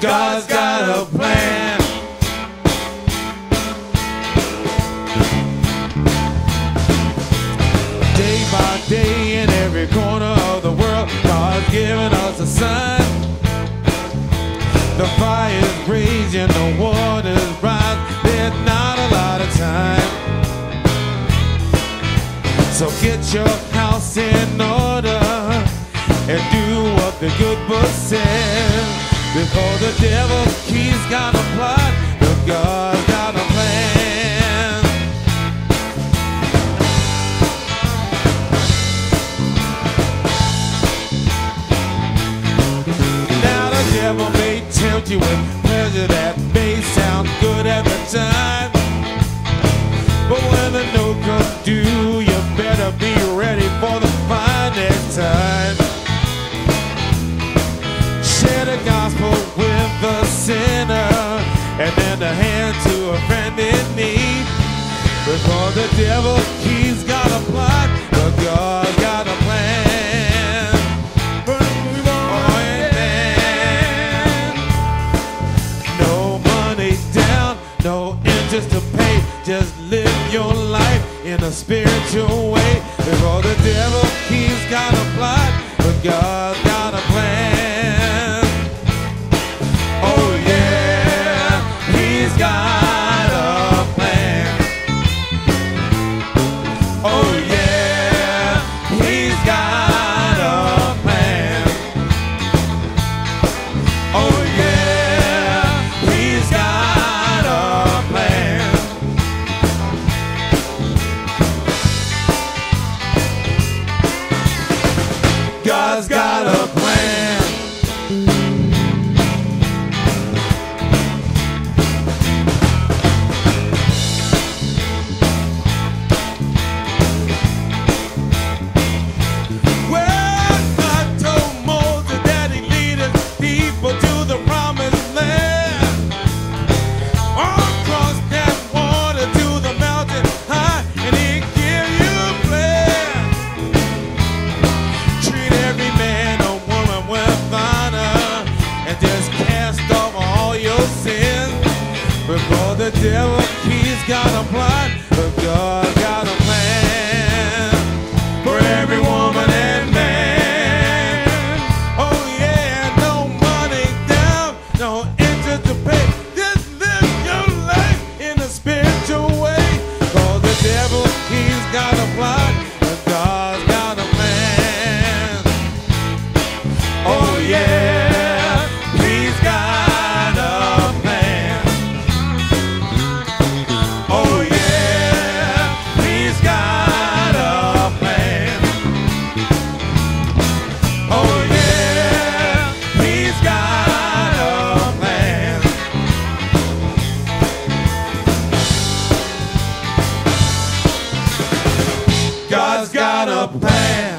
got a plan. Day by day in every corner of the world, God's giving us a sign. The fire's raging, the water's rise. There's not a lot of time. So get your house in order and do what the good book says. Because the devil, he's got a plot, but God's got a plan. Now the devil may tempt you with pleasure that may sound good at the time. But when the no comes due, sinner, and then a hand to a friend in need. Because the devil, he's got a plot, but God's got a plan. Oh, amen. No money down, no interest to pay. Just live your life in a spiritual way. Because the devil, he's got a plot, but God's God's got a plan. Before the devil, he's got a plot, but God got a plan.